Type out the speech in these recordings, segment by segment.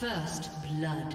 First blood.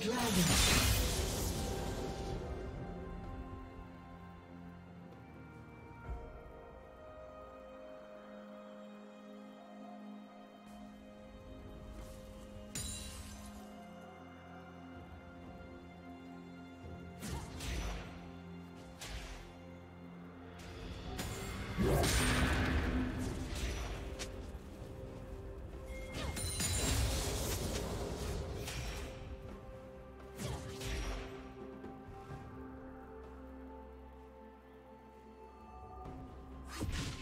Dragon. you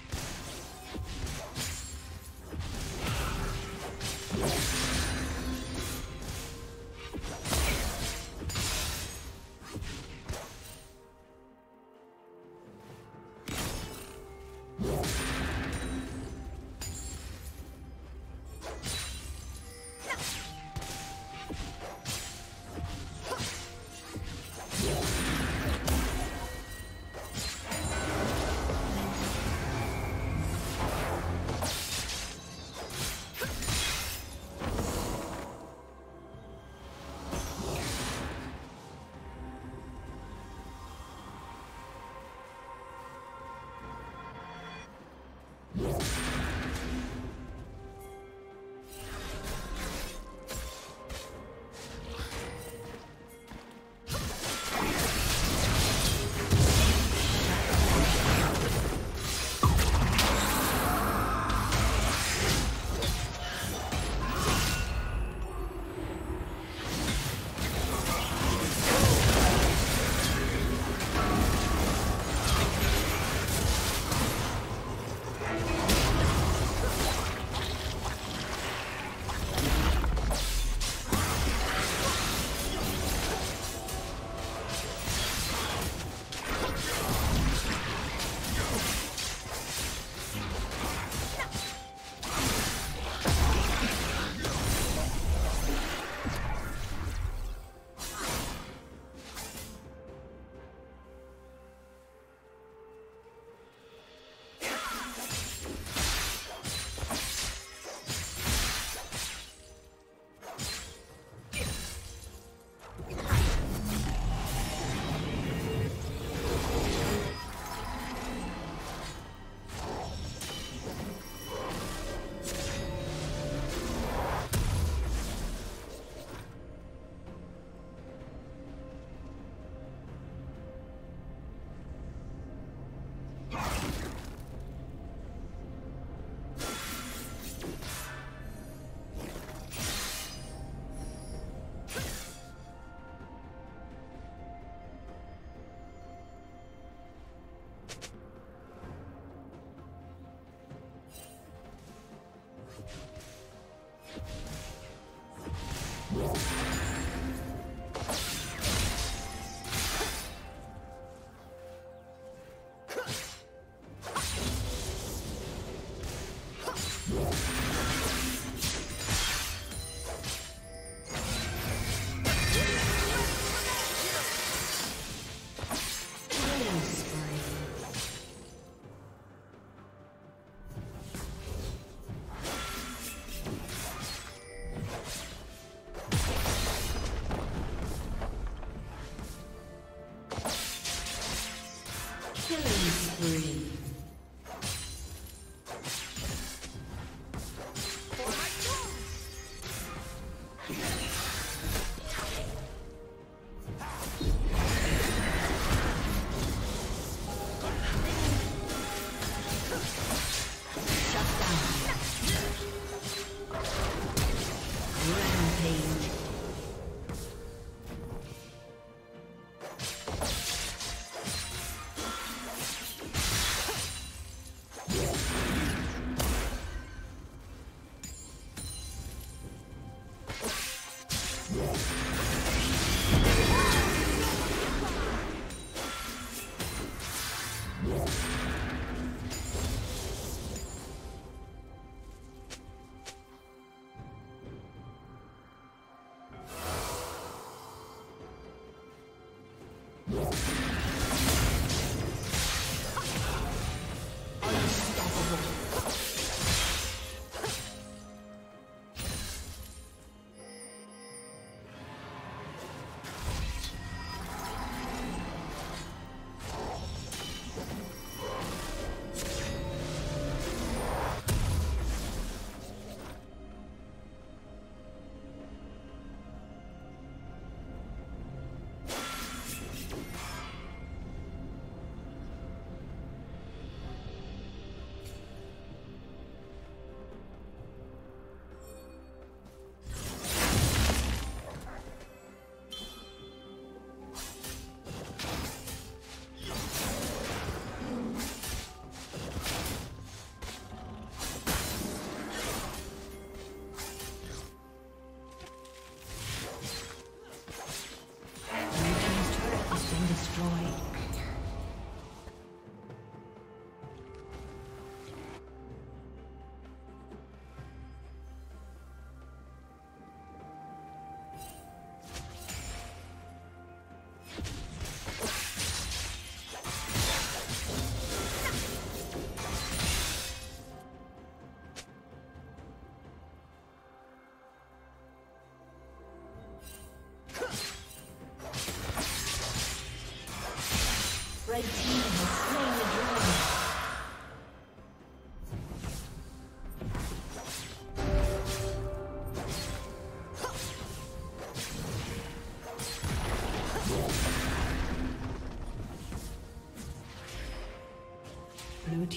Red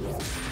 Yeah.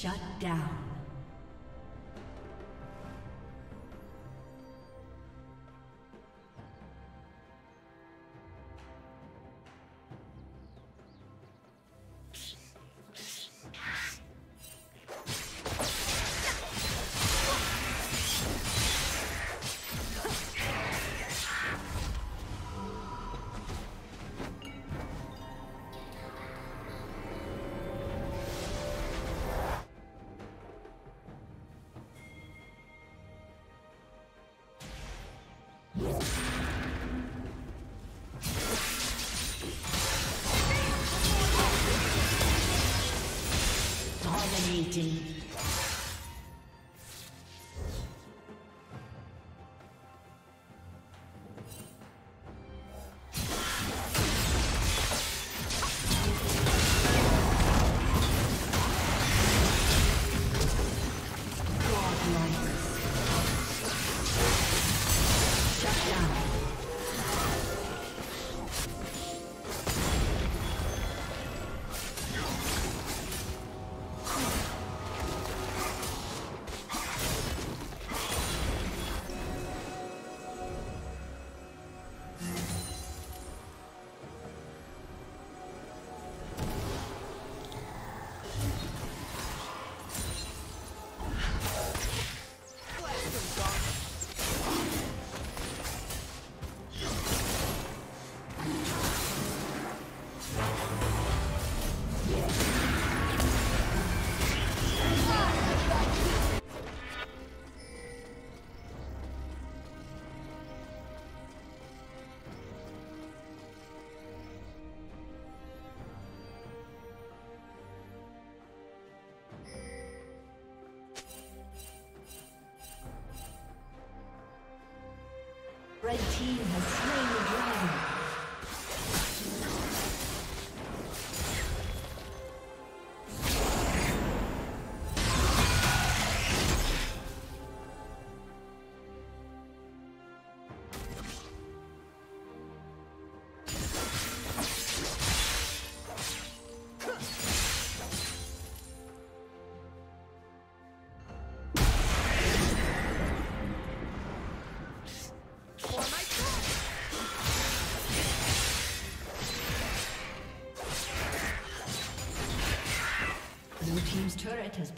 Shut down. Red team has slain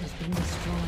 Has been destroyed.